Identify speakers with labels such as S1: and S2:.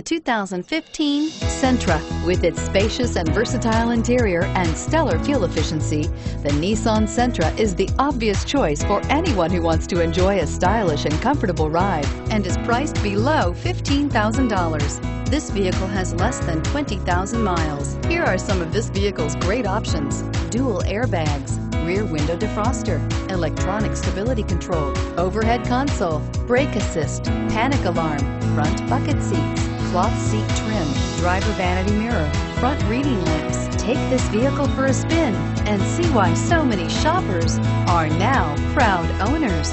S1: The 2015 Sentra. With its spacious and versatile interior and stellar fuel efficiency, the Nissan Sentra is the obvious choice for anyone who wants to enjoy a stylish and comfortable ride and is priced below $15,000. This vehicle has less than 20,000 miles. Here are some of this vehicle's great options. Dual airbags, rear window defroster, electronic stability control, overhead console, brake assist, panic alarm, front bucket seats, cloth seat trim, driver vanity mirror, front reading lamps. Take this vehicle for a spin and see why so many shoppers are now proud owners.